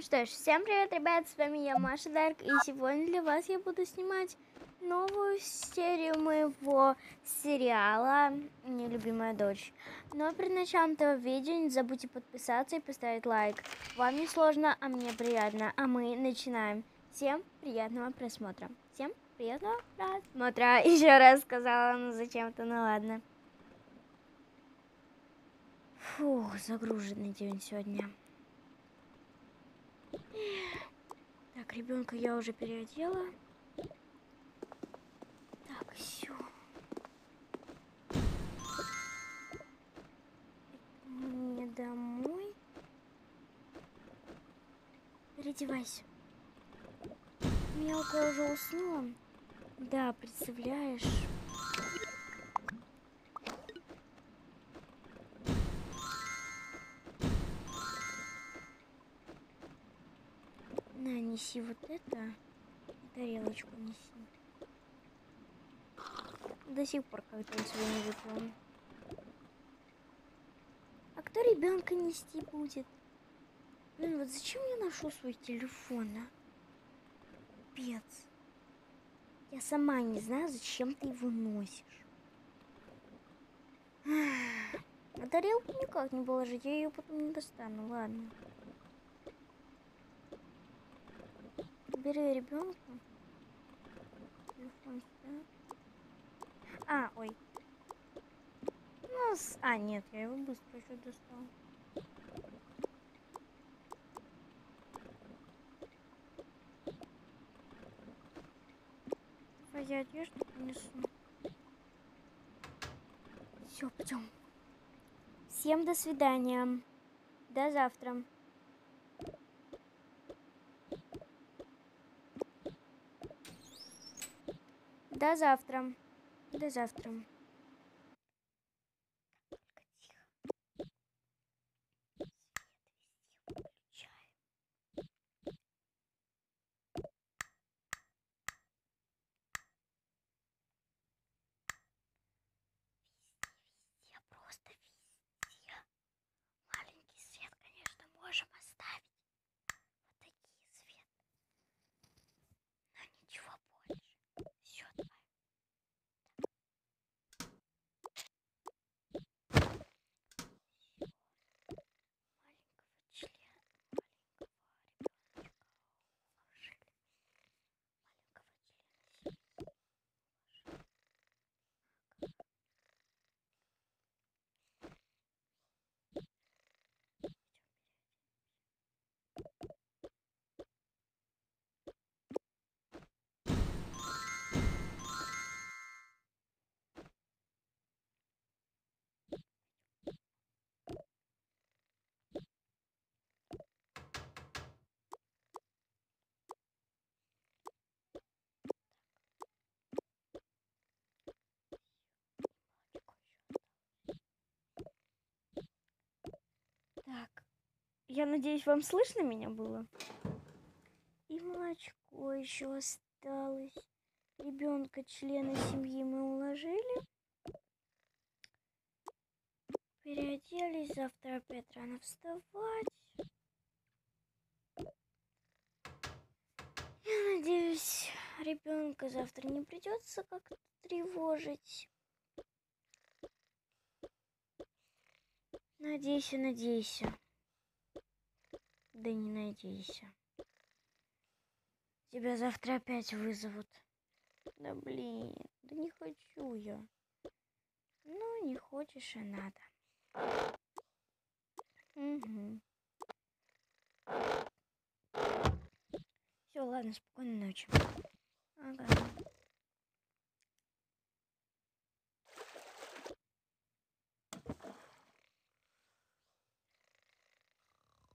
Ну что ж, всем привет, ребят, с вами я, Маша Дарк, и сегодня для вас я буду снимать новую серию моего сериала «Нелюбимая дочь». Но перед началом этого видео не забудьте подписаться и поставить лайк. Вам не сложно, а мне приятно, а мы начинаем. Всем приятного просмотра. Всем приятного просмотра. Еще раз сказала, ну зачем-то, ну ладно. Фух, загруженный день сегодня. Так, ребенка я уже переодела. Так, все. Мне домой. Переодевайся. Мелкая уже уснула. Да, представляешь. Неси вот это. Тарелочку неси. До сих пор как-то он себе не выпил. А кто ребенка нести будет? Блин, вот зачем я ношу свой телефон, а? Пец. Я сама не знаю, зачем ты его носишь. На тарелку никак не положить, я ее потом не достану, ладно. Бери ребенка. А, ой. Ну, с... А, нет, я его быстро еще достал. А я одежду принесу. Все, пойдем. Всем до свидания. До завтра. До завтра. До завтра. Только тихо. Свет везде выключаем. Везде, везде, просто везде. Маленький свет, конечно, можем оставить. Вот такие свет. Но ничего больше. Все, давай. Маленького члена, маленького ребеночка уложили. Маленького члена себе уложили. Идем молочко еще Так, я надеюсь, вам слышно меня было? И молочко еще осталось. Ребенка, члена семьи мы уложили. Переоделись, завтра опять рано вставать. Я надеюсь, ребенка завтра не придется как-то тревожить. Надейся, надейся. Да не надейся. Тебя завтра опять вызовут. Да блин, да не хочу я. Ну, не хочешь и надо. Угу. Все, ладно, спокойной ночи. Ага.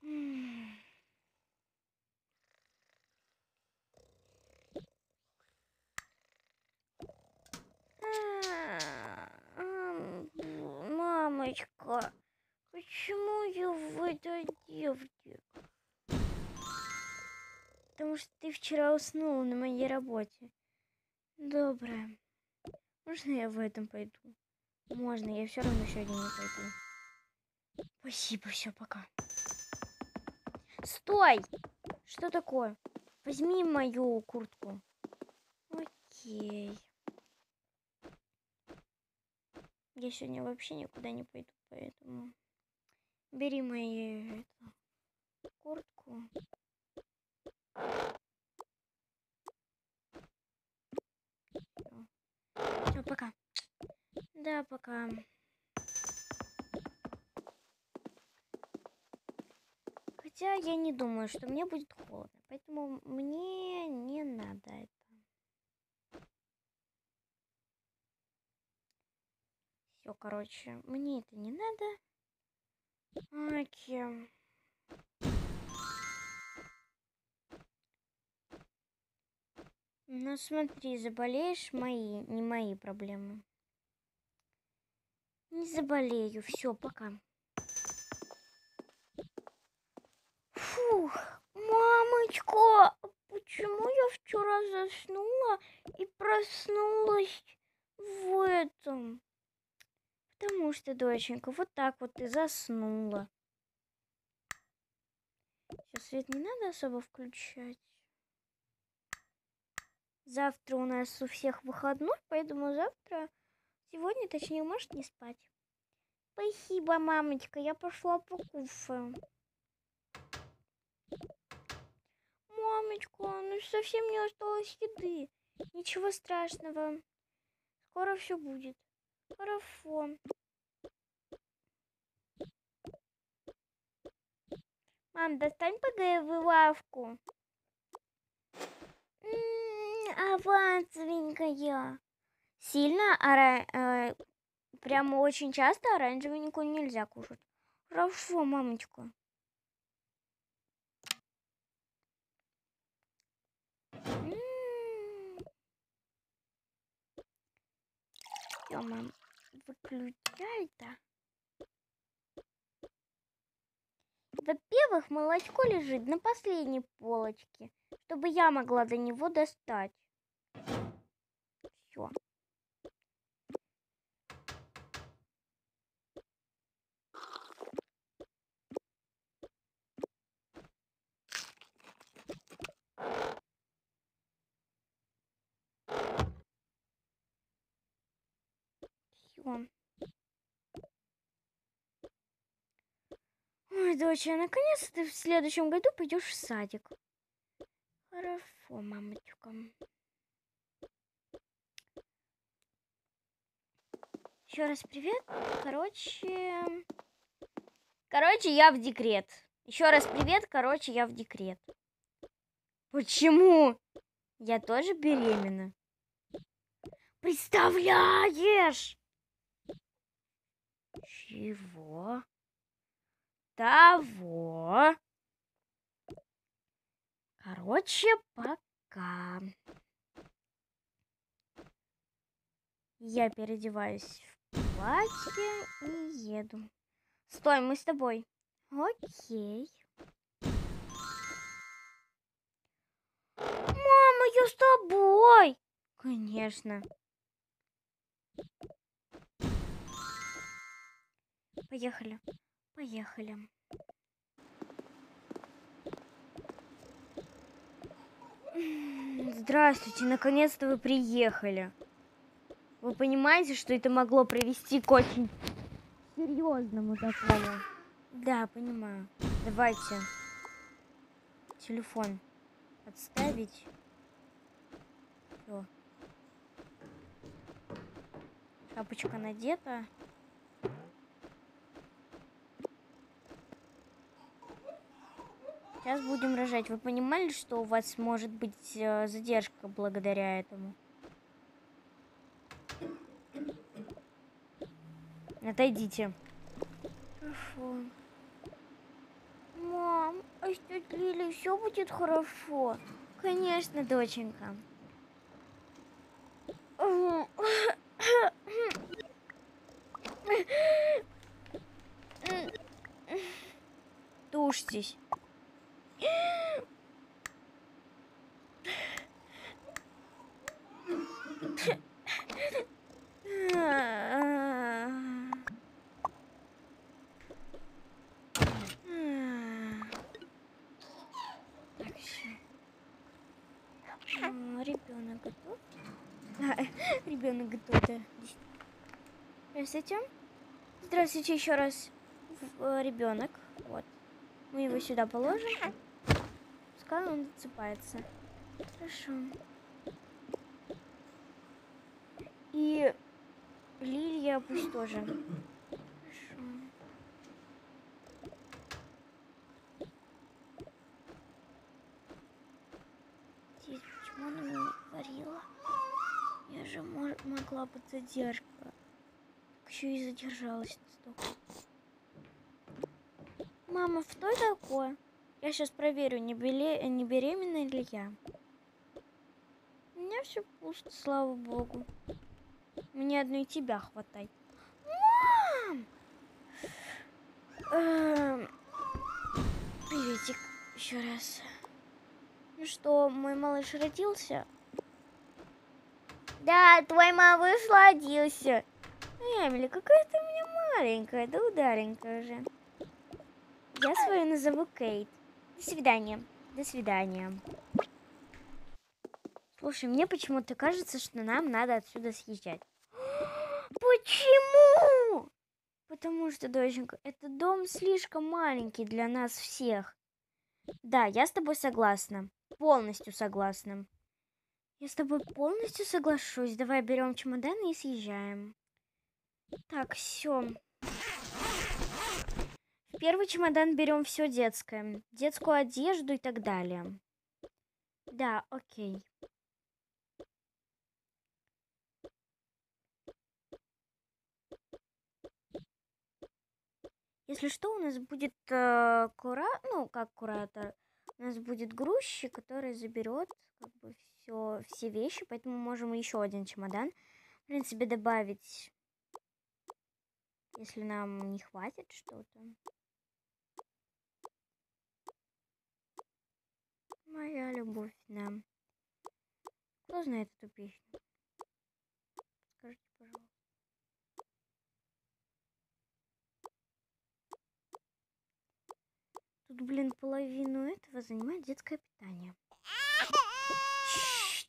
М. А, ам, Мамочка, почему я в этой девке? Потому что ты вчера уснула на моей работе. Доброе. Можно я в этом пойду? Можно, я все равно сегодня не пойду. Спасибо, все, пока. Стой! Что такое? Возьми мою куртку. Окей. Я сегодня вообще никуда не пойду, поэтому бери мою эту, куртку. Пока. Да, пока. Хотя я не думаю, что мне будет холодно, поэтому мне не надо это. Все, короче, мне это не надо. Окей. Ну смотри, заболеешь мои, не мои проблемы. Не заболею. Все, пока. Фух, мамочка, почему я вчера заснула и проснулась в этом? Потому что, доченька, вот так вот ты заснула. Сейчас свет не надо особо включать. Завтра у нас у всех выходной, поэтому завтра, сегодня, точнее, может не спать. Спасибо, мамочка, я пошла покушаю. Мамочка, ну совсем не осталось еды. Ничего страшного. Скоро все будет. Хорошо. Мам, достань ПГ лавку. Авансовенькая. Сильно, ора... э, прямо очень часто оранжевенькую нельзя кушать. Хорошо, мамочка. Все, мам, выключай-то. Во-первых, молочко лежит на последней полочке, чтобы я могла до него достать. Все. Все. Ой, доча, наконец ты в следующем году пойдешь в садик. Хорошо, мамочка. Еще раз привет. Короче... Короче, я в декрет. Еще раз привет. Короче, я в декрет. Почему? Я тоже беременна. Представляешь? Чего? Того. Короче, пока. Я переодеваюсь в платье и еду. Стой, мы с тобой. Окей. Мама, я с тобой. Конечно. Поехали. Поехали. Здравствуйте, наконец-то вы приехали. Вы понимаете, что это могло привести к очень серьезному такому? Да, понимаю. Давайте. Телефон отставить. Все. Шапочка надета. Сейчас будем рожать. Вы понимали, что у вас может быть э, задержка благодаря этому? Отойдите. Хорошо. Мам, а тетей Лилей все будет хорошо? Конечно, доченька. Тушьтесь. Ребенок готов. А, ребенок готов, да. Здравствуйте. Здравствуйте еще раз, э, ребенок. Вот. Мы его сюда положим. Пускай он отсыпается. Хорошо. И Лилия пусть тоже. Хорошо. Здесь почему она мне не говорила? Я же могла быть задержка. Так еще и задержалась столько. Мама, что такое? Я сейчас проверю, не, беле... не беременна ли я. У меня все пусто, слава богу. Мне одной тебя хватает. Мам! Эм... Приветик еще раз. Ну что, мой малыш родился? Да, твой малыш родился. Эмили, какая ты у меня маленькая, да ударенькая же. Я свою назову Кейт. До свидания. До свидания. Слушай, мне почему-то кажется, что нам надо отсюда съезжать. Почему? Потому что, доченька, этот дом слишком маленький для нас всех. Да, я с тобой согласна. Полностью согласна. Я с тобой полностью соглашусь. Давай берем чемоданы и съезжаем. Так, все. Первый чемодан берем все детское. Детскую одежду и так далее. Да, окей. Если что, у нас будет э, кура... ну, как куратор, у нас будет грузчик, который заберет как бы все, все вещи, поэтому можем еще один чемодан, в принципе, добавить, если нам не хватит что-то. Моя любовь нам. Кто знает эту песню? Скажите, пожалуйста. Тут, блин, половину этого занимает детское питание.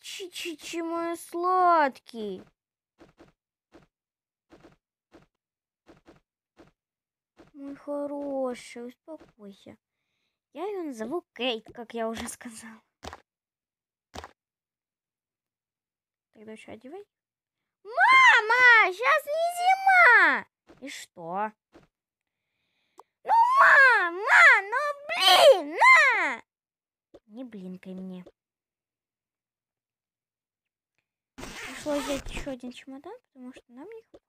Чи-чи-чи, мой сладкий. Мой хороший, успокойся. Я ее назову Кейт, как я уже сказала. Тогда еще одевай. Мама, сейчас не зима. И что? Ну, мама, ну блин, на! Не блинкай мне. Пришлось взять еще один чемодан, потому что нам не хватит.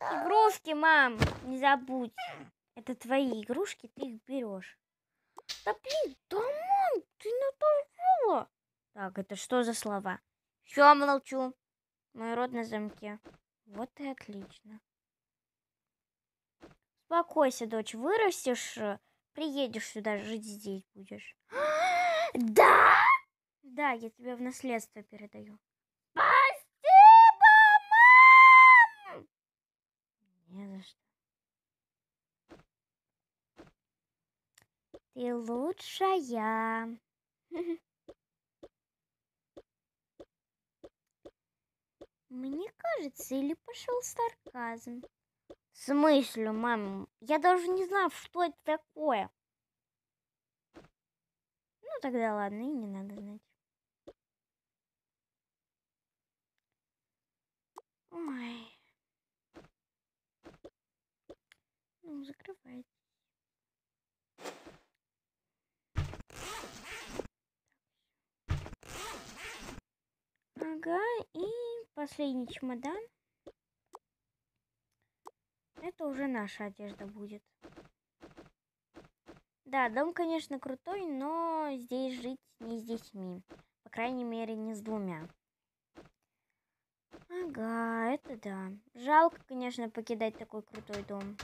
Игрушки, мам, не забудь. Это твои игрушки, ты их берешь. Да блин, да мам, ты натолкнула. Так, это что за слова? Все, молчу. Мой рот на замке. Вот и отлично. Успокойся, дочь. Вырастешь, приедешь сюда, жить здесь будешь. Да! Да, я тебе в наследство передаю. Не за что. Ты лучшая. Мне кажется, или пошел сарказм. В смысле, мам? Я даже не знаю, что это такое. Ну, тогда ладно, и не надо знать. Ой. Ну, закрывайте. Ага, и последний чемодан. Это уже наша одежда будет. Да, дом, конечно, крутой, но здесь жить не с детьми. По крайней мере, не с двумя. Ага, это да. Жалко, конечно, покидать такой крутой дом.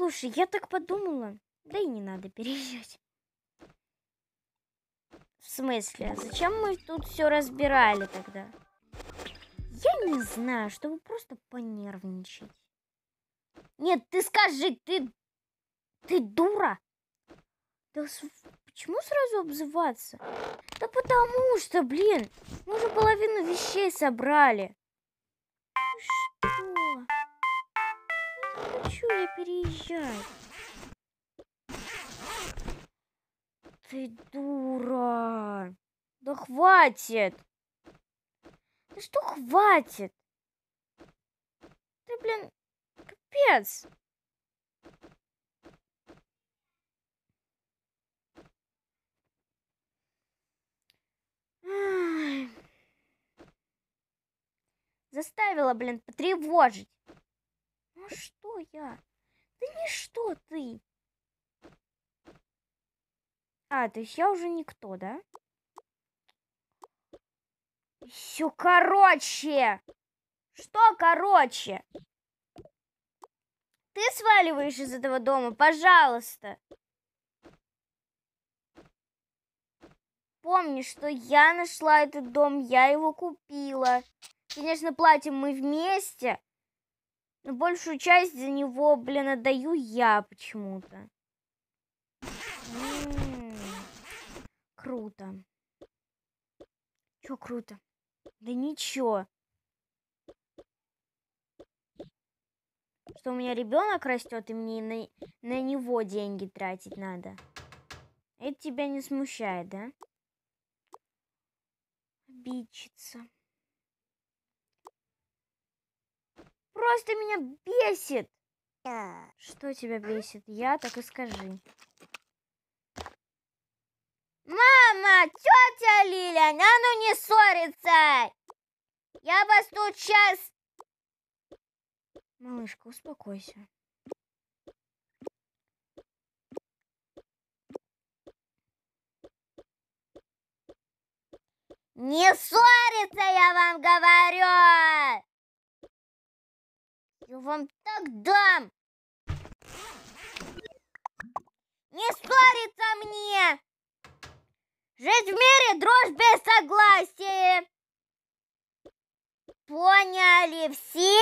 Слушай, я так подумала. Да и не надо переезжать. В смысле? Зачем мы тут все разбирали тогда? Я не знаю, чтобы просто понервничать. Нет, ты скажи, ты... Ты дура! Да почему сразу обзываться? Да потому что, блин, мы уже половину вещей собрали. Что? Хочу я переезжать. Ты дура. Да хватит. Да что хватит? Ты, блин, капец. Заставила, блин, потревожить. Ну что я? Да не что ты. А, то есть я уже никто, да? Все короче. Что короче? Ты сваливаешь из этого дома, пожалуйста. Помни, что я нашла этот дом, я его купила. Конечно, платим мы вместе, но большую часть за него, блин, отдаю я почему-то. Круто. Чё круто? Да ничего. Что у меня ребенок растет, и мне на, на него деньги тратить надо. Это тебя не смущает, да? Обидчица. Просто меня бесит. Что тебя бесит? Я так и скажи. Мама, тетя Лиля, а ну не ссориться! Я вас тут сейчас... Малышка, успокойся. Не ссориться, я вам говорю! Я вам так дам! Не ссориться мне! Жить в мире дрожь без согласия! Поняли все?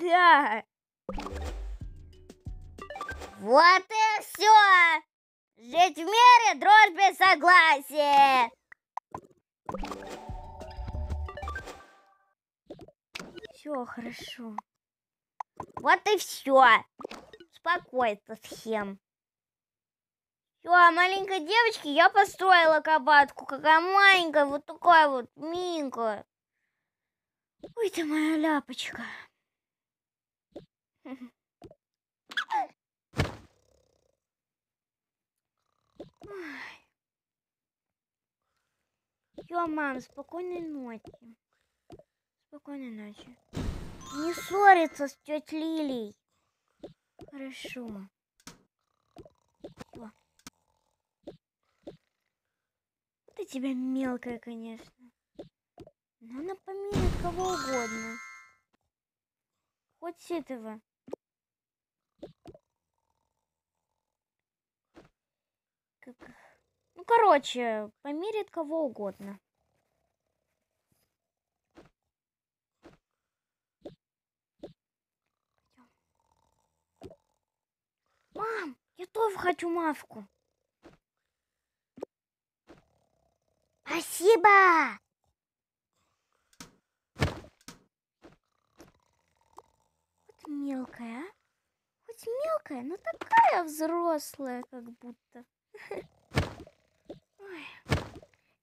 Да. Вот и все. Жить в мире дрожь без согласия. Все хорошо. Вот и все. Успокоиться всем. Все, маленькой девочке я построила кабатку. Какая маленькая, вот такая вот, миленькая. Ой, ты моя ляпочка. Все, мам, спокойной ночи. Спокойной ночи. Не ссориться с тетей Лилей. Хорошо. Всё. Ты тебя мелкая, конечно. Но она помилует кого угодно. Хоть этого. Как... Короче, помирит кого угодно. Мам, я тоже хочу маску. Спасибо. Вот мелкая, а? Хоть мелкая, но такая взрослая, как будто.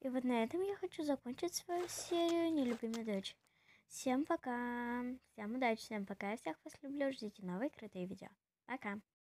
И вот на этом я хочу закончить свою серию «Нелюбимая дочь». Всем пока, всем удачи, всем пока, я всех вас люблю, ждите новые крутые видео. Пока.